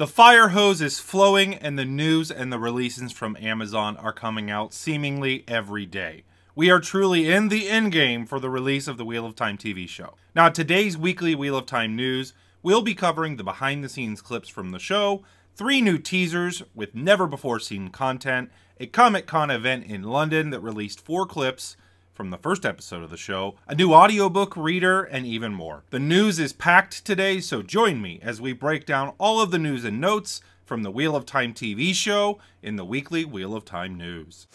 The fire hose is flowing, and the news and the releases from Amazon are coming out seemingly every day. We are truly in the endgame for the release of the Wheel of Time TV show. Now, today's weekly Wheel of Time news, we'll be covering the behind the scenes clips from the show, three new teasers with never before seen content, a Comic Con event in London that released four clips, from the first episode of the show, a new audiobook reader, and even more. The news is packed today, so join me as we break down all of the news and notes from the Wheel of Time TV show in the weekly Wheel of Time news.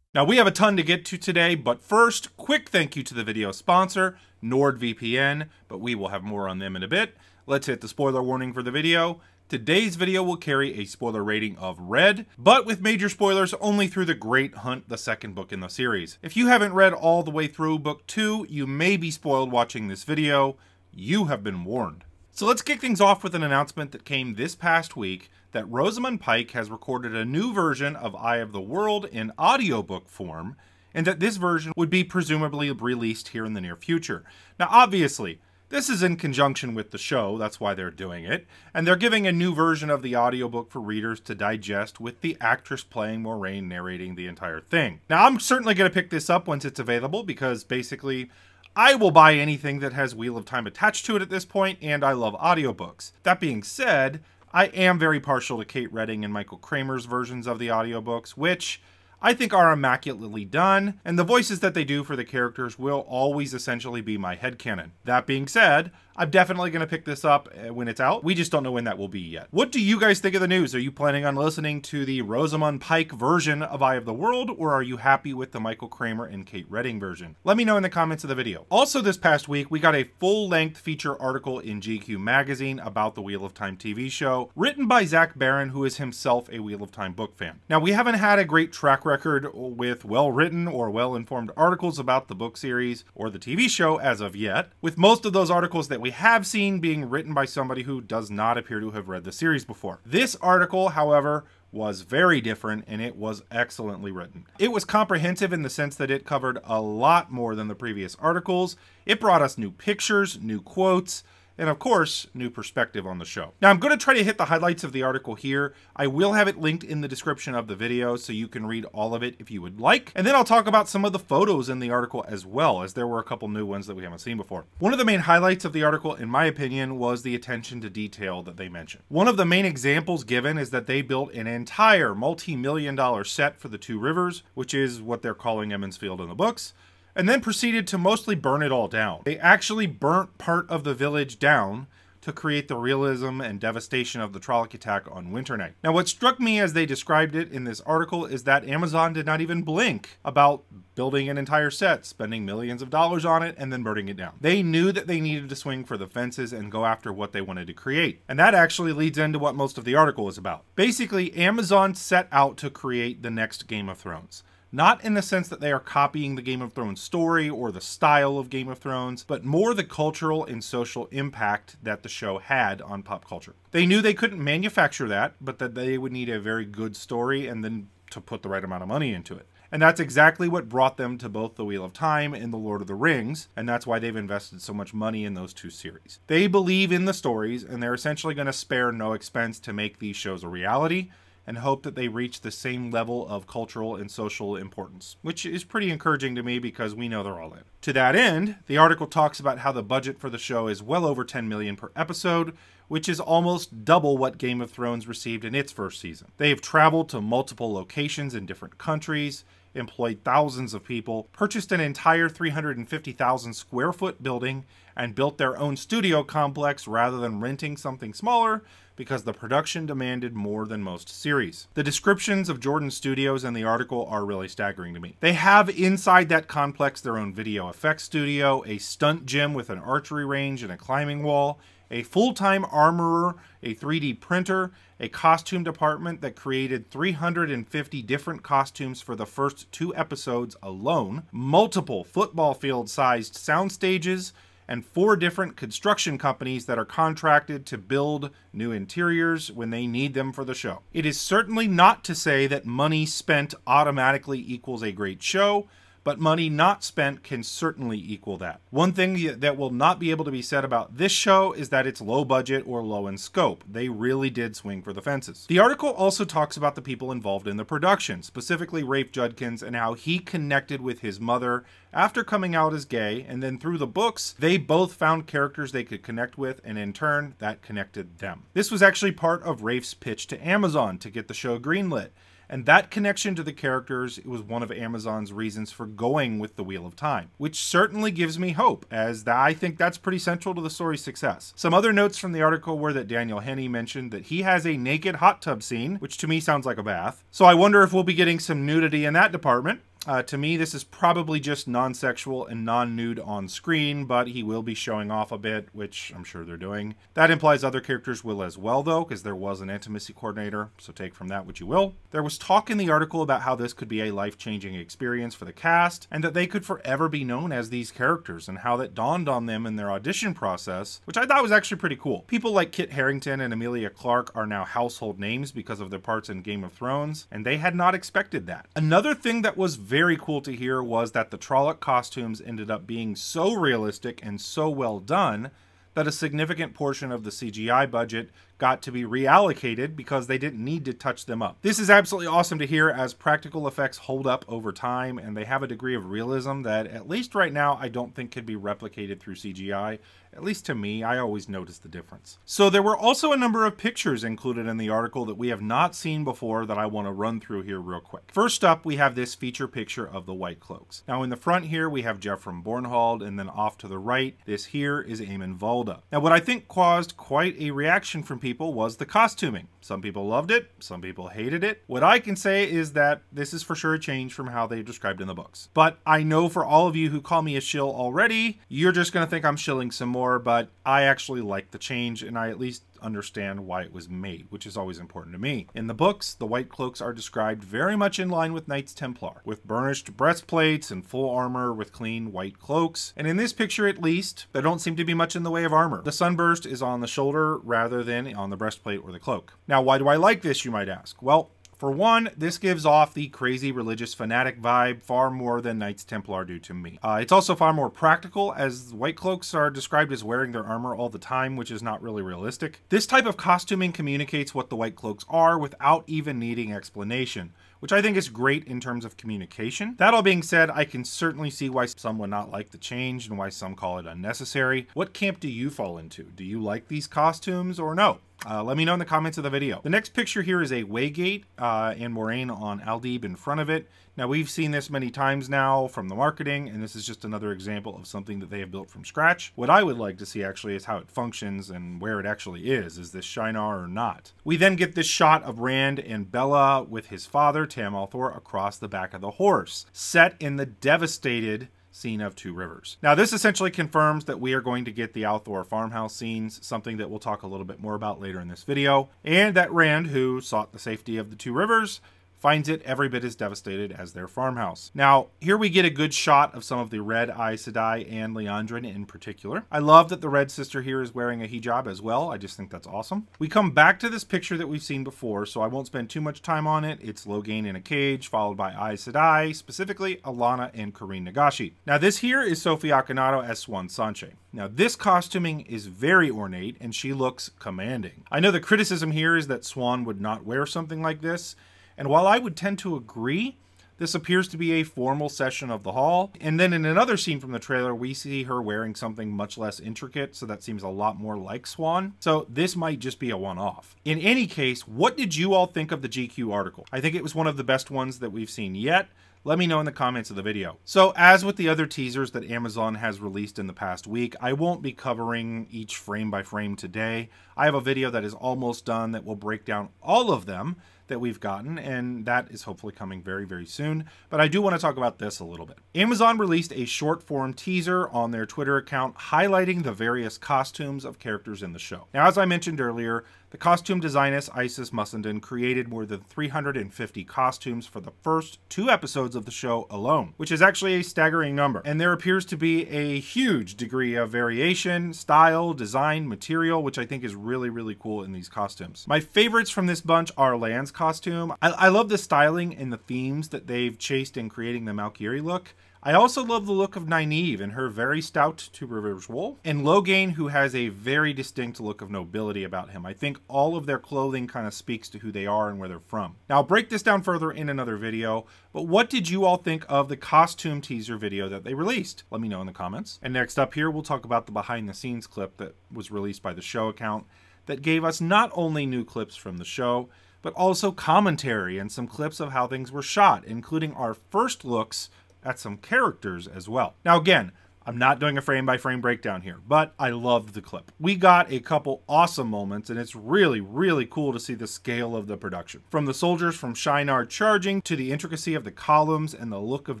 Now, we have a ton to get to today, but first, quick thank you to the video sponsor, NordVPN, but we will have more on them in a bit. Let's hit the spoiler warning for the video. Today's video will carry a spoiler rating of red, but with major spoilers only through The Great Hunt, the second book in the series. If you haven't read all the way through book 2, you may be spoiled watching this video. You have been warned. So let's kick things off with an announcement that came this past week that Rosamund Pike has recorded a new version of Eye of the World in audiobook form, and that this version would be presumably released here in the near future. Now, obviously, this is in conjunction with the show, that's why they're doing it, and they're giving a new version of the audiobook for readers to digest with the actress playing Moiraine narrating the entire thing. Now, I'm certainly going to pick this up once it's available because basically I will buy anything that has Wheel of Time attached to it at this point, and I love audiobooks. That being said, I am very partial to Kate Reading and Michael Kramer's versions of the audiobooks, which I think are immaculately done, and the voices that they do for the characters will always essentially be my headcanon. That being said, I'm definitely going to pick this up uh, when it's out. We just don't know when that will be yet. What do you guys think of the news? Are you planning on listening to the Rosamund Pike version of Eye of the World, or are you happy with the Michael Kramer and Kate Reading version? Let me know in the comments of the video. Also this past week, we got a full-length feature article in GQ magazine about the Wheel of Time TV show, written by Zach Baron, who is himself a Wheel of Time book fan. Now, we haven't had a great track record with well-written or well-informed articles about the book series or the TV show as of yet, with most of those articles that we have seen being written by somebody who does not appear to have read the series before. This article, however, was very different and it was excellently written. It was comprehensive in the sense that it covered a lot more than the previous articles. It brought us new pictures, new quotes, and of course, new perspective on the show. Now, I'm going to try to hit the highlights of the article here. I will have it linked in the description of the video so you can read all of it if you would like. And then I'll talk about some of the photos in the article as well, as there were a couple new ones that we haven't seen before. One of the main highlights of the article, in my opinion, was the attention to detail that they mentioned. One of the main examples given is that they built an entire multi-million dollar set for the Two Rivers, which is what they're calling Emond's Field in the books and then proceeded to mostly burn it all down. They actually burnt part of the village down to create the realism and devastation of the Trolloc attack on Winter Night. Now, what struck me as they described it in this article is that Amazon did not even blink about building an entire set, spending millions of dollars on it, and then burning it down. They knew that they needed to swing for the fences and go after what they wanted to create. And that actually leads into what most of the article is about. Basically, Amazon set out to create the next Game of Thrones. Not in the sense that they are copying the Game of Thrones story or the style of Game of Thrones, but more the cultural and social impact that the show had on pop culture. They knew they couldn't manufacture that, but that they would need a very good story and then to put the right amount of money into it. And that's exactly what brought them to both The Wheel of Time and The Lord of the Rings, and that's why they've invested so much money in those two series. They believe in the stories, and they're essentially going to spare no expense to make these shows a reality, and hope that they reach the same level of cultural and social importance, which is pretty encouraging to me because we know they're all in. To that end, the article talks about how the budget for the show is well over 10 million per episode, which is almost double what Game of Thrones received in its first season. They have traveled to multiple locations in different countries, employed thousands of people, purchased an entire 350,000 square foot building, and built their own studio complex rather than renting something smaller because the production demanded more than most series. The descriptions of Jordan Studios in the article are really staggering to me. They have inside that complex their own video effects studio, a stunt gym with an archery range and a climbing wall, a full-time armorer, a 3D printer, a costume department that created 350 different costumes for the first two episodes alone, multiple football field-sized sound stages, and four different construction companies that are contracted to build new interiors when they need them for the show. It is certainly not to say that money spent automatically equals a great show, but money not spent can certainly equal that. One thing that will not be able to be said about this show is that it's low budget or low in scope. They really did swing for the fences. The article also talks about the people involved in the production, specifically Rafe Judkins and how he connected with his mother after coming out as gay, and then through the books, they both found characters they could connect with, and in turn, that connected them. This was actually part of Rafe's pitch to Amazon to get the show greenlit. And that connection to the characters was one of Amazon's reasons for going with the Wheel of Time, which certainly gives me hope, as I think that's pretty central to the story's success. Some other notes from the article were that Daniel Henney mentioned that he has a naked hot tub scene, which to me sounds like a bath. So I wonder if we'll be getting some nudity in that department. Uh, to me, this is probably just non sexual and non nude on screen, but he will be showing off a bit, which I'm sure they're doing. That implies other characters will as well, though, because there was an intimacy coordinator, so take from that what you will. There was talk in the article about how this could be a life changing experience for the cast, and that they could forever be known as these characters, and how that dawned on them in their audition process, which I thought was actually pretty cool. People like Kit Harington and Emilia Clarke are now household names because of their parts in Game of Thrones, and they had not expected that. Another thing that was very cool to hear was that the Trolloc costumes ended up being so realistic and so well done that a significant portion of the CGI budget got to be reallocated because they didn't need to touch them up. This is absolutely awesome to hear as practical effects hold up over time and they have a degree of realism that at least right now I don't think could be replicated through CGI. At least to me, I always notice the difference. So there were also a number of pictures included in the article that we have not seen before that I want to run through here real quick. First up, we have this feature picture of the White Cloaks. Now in the front here, we have Geofram Bornhald, and then off to the right, this here is Eamon Valda. Now what I think caused quite a reaction from people people was the costuming. Some people loved it, some people hated it. What I can say is that this is for sure a change from how they described in the books. But I know for all of you who call me a shill already, you're just going to think I'm shilling some more, but I actually like the change and I at least understand why it was made, which is always important to me. In the books, the White Cloaks are described very much in line with Knights Templar, with burnished breastplates and full armor with clean white cloaks. And in this picture, at least, there don't seem to be much in the way of armor. The sunburst is on the shoulder rather than on the breastplate or the cloak. Now, why do I like this, you might ask? Well, for one, this gives off the crazy religious fanatic vibe far more than Knights Templar do to me. Uh, it's also far more practical, as White Cloaks are described as wearing their armor all the time, which is not really realistic. This type of costuming communicates what the White Cloaks are without even needing explanation which I think is great in terms of communication. That all being said, I can certainly see why some would not like the change and why some call it unnecessary. What camp do you fall into? Do you like these costumes or no? Uh, let me know in the comments of the video. The next picture here is a Waygate uh, and Moiraine on Aldieb in front of it. Now we've seen this many times now from the marketing and this is just another example of something that they have built from scratch. What I would like to see actually is how it functions and where it actually is. Is this Shienar or not? We then get this shot of Rand and Bela with his father Tam al'Thor across the back of the horse, set in the devastated scene of Two Rivers. Now, this essentially confirms that we are going to get the al'Thor farmhouse scenes, something that we'll talk a little bit more about later in this video, and that Rand, who sought the safety of the Two Rivers, finds it every bit as devastated as their farmhouse. Now, here we get a good shot of some of the red Aes Sedai and Liandrin in particular. I love that the red sister here is wearing a hijab as well. I just think that's awesome. We come back to this picture that we've seen before, so I won't spend too much time on it. It's Logain in a cage, followed by Aes Sedai, specifically Alana and Kerene Nagashi. Now, this here is Sophie Okonedo as Siuan Sanche. Now, this costuming is very ornate, and she looks commanding. I know the criticism here is that Siuan would not wear something like this, and while I would tend to agree, this appears to be a formal session of the hall. And then in another scene from the trailer, we see her wearing something much less intricate, so that seems a lot more like Siuan. So this might just be a one-off. In any case, what did you all think of the GQ article? I think it was one of the best ones that we've seen yet. Let me know in the comments of the video. So as with the other teasers that Amazon has released in the past week, I won't be covering each frame by frame today. I have a video that is almost done that will break down all of them that we've gotten, and that is hopefully coming very, very soon. But I do want to talk about this a little bit. Amazon released a short form teaser on their Twitter account highlighting the various costumes of characters in the show. Now, as I mentioned earlier, the costume designess Isis Mussenden created more than 350 costumes for the first two episodes of the show alone, which is actually a staggering number. And there appears to be a huge degree of variation, style, design, material, which I think is really, really cool in these costumes. My favorites from this bunch are Lan's costume. I, I love the styling and the themes that they've chased in creating the Malkieri look. I also love the look of Nynaeve in her very stout Two Rivers wool, and Logain, who has a very distinct look of nobility about him. I think all of their clothing kind of speaks to who they are and where they're from. Now, I'll break this down further in another video, but what did you all think of the costume teaser video that they released? Let me know in the comments. And next up here, we'll talk about the behind the scenes clip that was released by the show account that gave us not only new clips from the show, but also commentary and some clips of how things were shot, including our first looks at some characters as well. Now, again, I'm not doing a frame by frame breakdown here, but I loved the clip. We got a couple awesome moments, and it's really, really cool to see the scale of the production. From the soldiers from Shienard charging, to the intricacy of the columns and the look of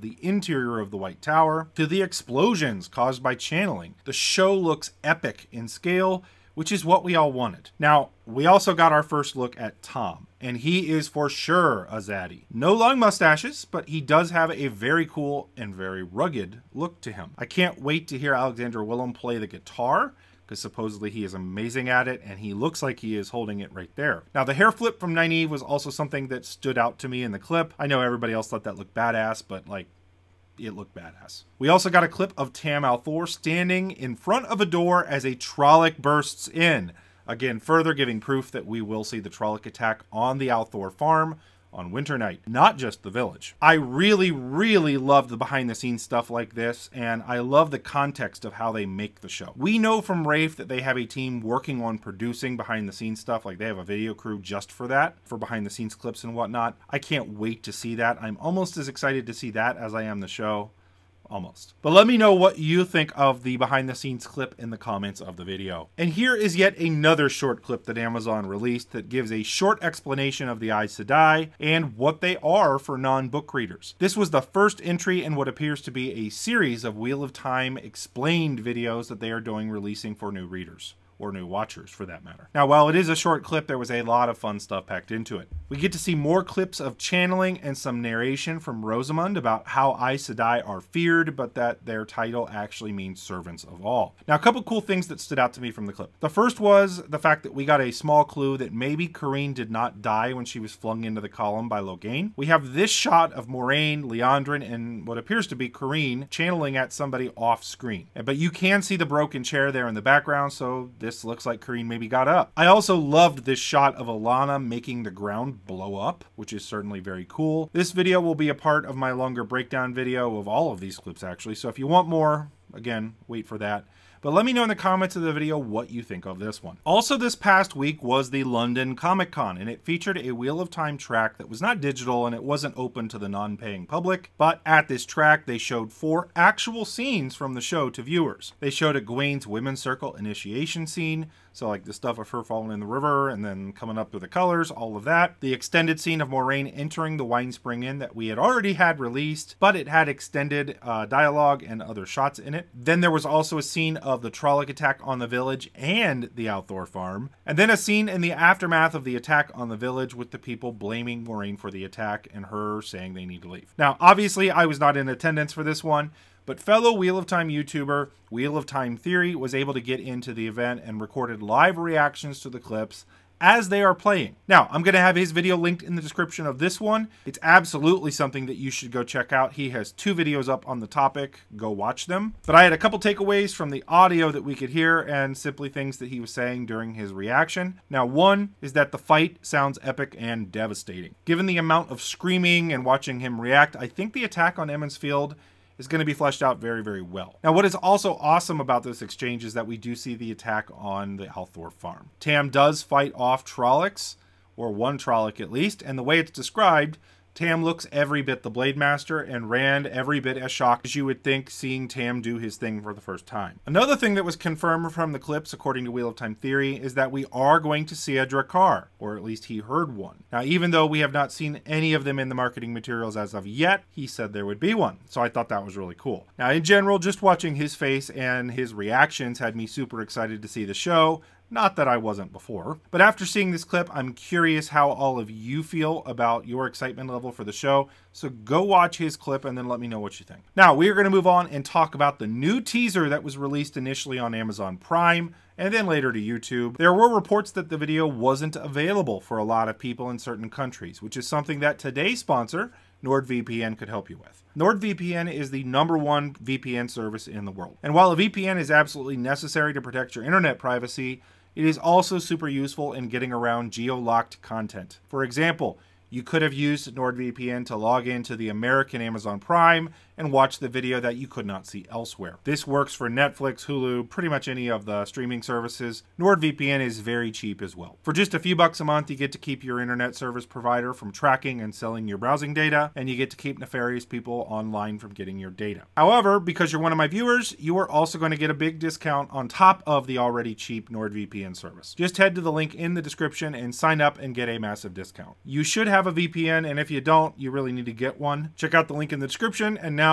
the interior of the White Tower, to the explosions caused by channeling. The show looks epic in scale, which is what we all wanted. Now, we also got our first look at Tom, and he is for sure a zaddy. No long mustaches, but he does have a very cool and very rugged look to him. I can't wait to hear Alexandre Willaume play the guitar, because supposedly he is amazing at it, and he looks like he is holding it right there. Now, the hair flip from Nynaeve was also something that stood out to me in the clip. I know everybody else thought that looked badass, but like, it looked badass. We also got a clip of Tam al'Thor standing in front of a door as a Trolloc bursts in. Again, further giving proof that we will see the Trolloc attack on the al'Thor farm, on Winter Night, not just the village. I really, really love the behind the scenes stuff like this, and I love the context of how they make the show. We know from Rafe that they have a team working on producing behind the scenes stuff, like they have a video crew just for that, for behind the scenes clips and whatnot. I can't wait to see that. I'm almost as excited to see that as I am the show almost. But let me know what you think of the behind the scenes clip in the comments of the video. And here is yet another short clip that Amazon released that gives a short explanation of the Aes Sedai and what they are for non-book readers. This was the first entry in what appears to be a series of Wheel of Time explained videos that they are doing releasing for new readers or new watchers for that matter. Now, while it is a short clip, there was a lot of fun stuff packed into it. We get to see more clips of channeling and some narration from Rosamund about how Aes Sedai are feared, but that their title actually means servants of all. Now, a couple cool things that stood out to me from the clip. The first was the fact that we got a small clue that maybe Kerene did not die when she was flung into the column by Logain. We have this shot of Moiraine, Liandrin, and what appears to be Kerene channeling at somebody off screen. But you can see the broken chair there in the background, so this this looks like Kerene maybe got up. I also loved this shot of Alana making the ground blow up, which is certainly very cool. This video will be a part of my longer breakdown video of all of these clips actually, so if you want more, again, wait for that. But let me know in the comments of the video what you think of this one. Also this past week was the London Comic Con, and it featured a Wheel of Time track that was not digital and it wasn't open to the non-paying public, but at this track they showed four actual scenes from the show to viewers. They showed Egwene's Women's Circle initiation scene, so like the stuff of her falling in the river and then coming up with the colors, all of that. The extended scene of Moiraine entering the Winespring Inn that we had already had released, but it had extended uh, dialogue and other shots in it. Then there was also a scene of the Trolloc attack on the village and the al'Thor farm. And then a scene in the aftermath of the attack on the village with the people blaming Moiraine for the attack and her saying they need to leave. Now, obviously, I was not in attendance for this one, but fellow Wheel of Time YouTuber Wheel of Time Theory was able to get into the event and recorded live reactions to the clips as they are playing. Now, I'm going to have his video linked in the description of this one. It's absolutely something that you should go check out. He has two videos up on the topic. Go watch them. But I had a couple takeaways from the audio that we could hear and simply things that he was saying during his reaction. Now, one is that the fight sounds epic and devastating. Given the amount of screaming and watching him react, I think the attack on Emond's Field is going to be fleshed out very, very well. Now, what is also awesome about this exchange is that we do see the attack on the al'Thor farm. Tam does fight off Trollocs, or one Trolloc at least, and the way it's described, Tam looks every bit the Blade Master, and Rand every bit as shocked as you would think seeing Tam do his thing for the first time. Another thing that was confirmed from the clips, according to Wheel of Time Theory, is that we are going to see a Draghkar, or at least he heard one. Now, even though we have not seen any of them in the marketing materials as of yet, he said there would be one. So I thought that was really cool. Now, in general, just watching his face and his reactions had me super excited to see the show. Not that I wasn't before. But after seeing this clip, I'm curious how all of you feel about your excitement level for the show. So go watch his clip and then let me know what you think. Now, we are going to move on and talk about the new teaser that was released initially on Amazon Prime and then later to YouTube. There were reports that the video wasn't available for a lot of people in certain countries, which is something that today's sponsor, NordVPN could help you with. NordVPN is the number one VPN service in the world. And while a VPN is absolutely necessary to protect your internet privacy, it is also super useful in getting around geo-locked content. For example, you could have used NordVPN to log into the American Amazon Prime and watch the video that you could not see elsewhere. This works for Netflix, Hulu, pretty much any of the streaming services. NordVPN is very cheap as well. For just a few bucks a month, you get to keep your internet service provider from tracking and selling your browsing data, and you get to keep nefarious people online from getting your data. However, because you're one of my viewers, you are also going to get a big discount on top of the already cheap NordVPN service. Just head to the link in the description and sign up and get a massive discount. You should have a VPN, and if you don't, you really need to get one. Check out the link in the description, and now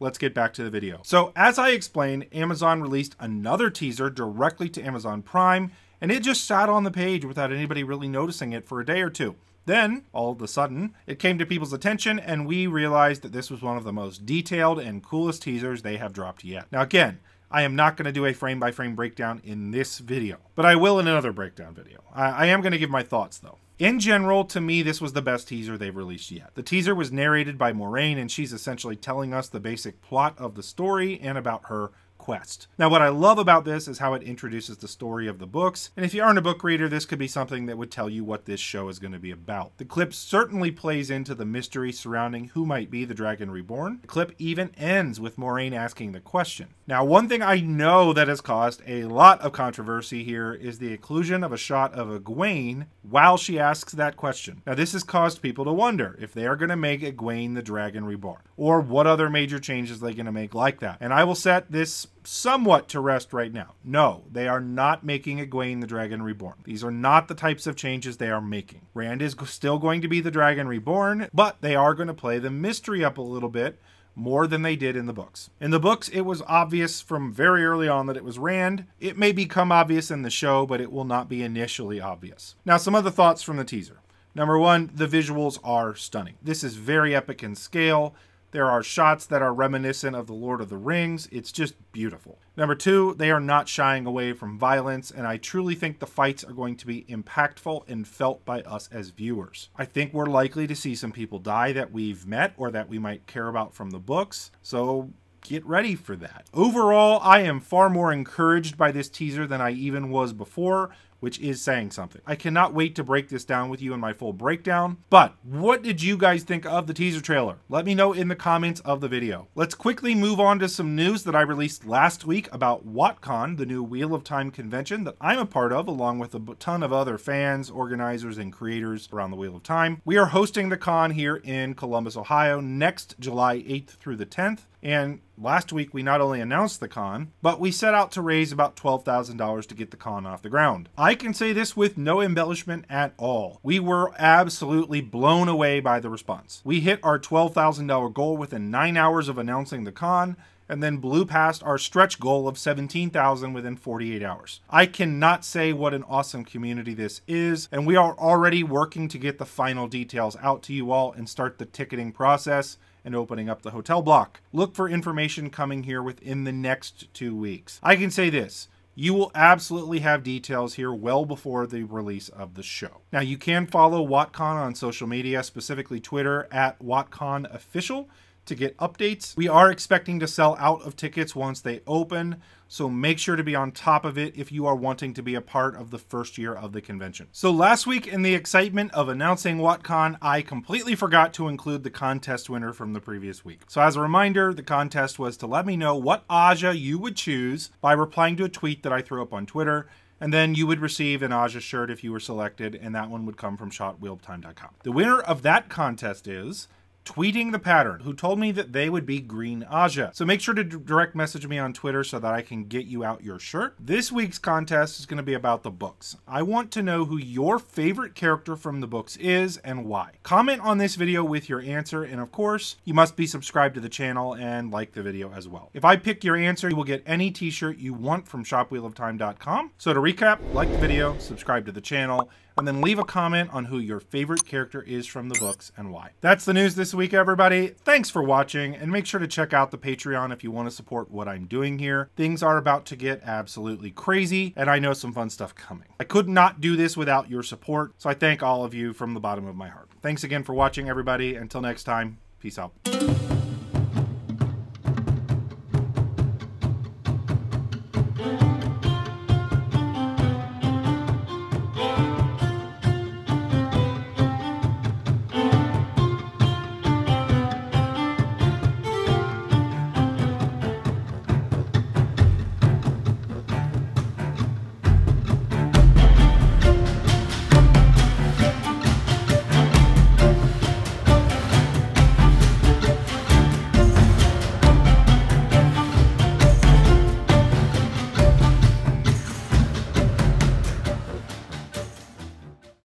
let's get back to the video. So as I explained, Amazon released another teaser directly to Amazon Prime, and it just sat on the page without anybody really noticing it for a day or two. Then, all of a sudden, it came to people's attention, and we realized that this was one of the most detailed and coolest teasers they have dropped yet. Now, again, I am not going to do a frame by frame breakdown in this video, but I will in another breakdown video. I, I am going to give my thoughts though. In general, to me, this was the best teaser they've released yet. The teaser was narrated by Moiraine, and she's essentially telling us the basic plot of the story and about her quest. Now, what I love about this is how it introduces the story of the books, and if you aren't a book reader, this could be something that would tell you what this show is going to be about. The clip certainly plays into the mystery surrounding who might be the Dragon Reborn. The clip even ends with Moiraine asking the question. Now, one thing I know that has caused a lot of controversy here is the inclusion of a shot of Egwene while she asks that question. Now, this has caused people to wonder if they are going to make Egwene the Dragon Reborn, or what other major changes they're going to make like that. And I will set this somewhat to rest right now. No, they are not making Egwene the Dragon Reborn. These are not the types of changes they are making. Rand is still going to be the Dragon Reborn, but they are going to play the mystery up a little bit more than they did in the books. In the books, it was obvious from very early on that it was Rand. It may become obvious in the show, but it will not be initially obvious. Now, some other thoughts from the teaser. Number one, the visuals are stunning. This is very epic in scale. There are shots that are reminiscent of The Lord of the Rings. It's just beautiful. Number two, they are not shying away from violence, and I truly think the fights are going to be impactful and felt by us as viewers. I think we're likely to see some people die that we've met or that we might care about from the books, so get ready for that. Overall, I am far more encouraged by this teaser than I even was before which is saying something. I cannot wait to break this down with you in my full breakdown. But what did you guys think of the teaser trailer? Let me know in the comments of the video. Let's quickly move on to some news that I released last week about WotCon, the new Wheel of Time convention that I'm a part of, along with a ton of other fans, organizers, and creators around the Wheel of Time. We are hosting the con here in Columbus, Ohio next July 8th through the 10th. And last week we not only announced the con, but we set out to raise about $12,000 to get the con off the ground. I can say this with no embellishment at all. We were absolutely blown away by the response. We hit our $12,000 goal within 9 hours of announcing the con, and then blew past our stretch goal of 17,000 within 48 hours. I cannot say what an awesome community this is, and we are already working to get the final details out to you all and start the ticketing process and opening up the hotel block. Look for information coming here within the next two weeks. I can say this. You will absolutely have details here well before the release of the show. Now, you can follow WotCon on social media, specifically Twitter at WotCon Official to get updates. We are expecting to sell out of tickets once they open, so make sure to be on top of it if you are wanting to be a part of the first year of the convention. So last week in the excitement of announcing WotCon, I completely forgot to include the contest winner from the previous week. So as a reminder, the contest was to let me know what Aja you would choose by replying to a tweet that I threw up on Twitter and then you would receive an Aja shirt if you were selected, and that one would come from shopwheeloftime.com. The winner of that contest is tweeting the pattern who told me that they would be green Aja. So make sure to direct message me on Twitter so that I can get you out your shirt. This week's contest is going to be about the books. I want to know who your favorite character from the books is and why. Comment on this video with your answer and of course you must be subscribed to the channel and like the video as well. If I pick your answer you will get any t-shirt you want from shopwheeloftime.com. So to recap, like the video, subscribe to the channel, and then leave a comment on who your favorite character is from the books and why. That's the news this week, everybody. Thanks for watching, and make sure to check out the Patreon if you want to support what I'm doing here. Things are about to get absolutely crazy, and I know some fun stuff coming. I could not do this without your support, so I thank all of you from the bottom of my heart. Thanks again for watching, everybody. Until next time, Peace out.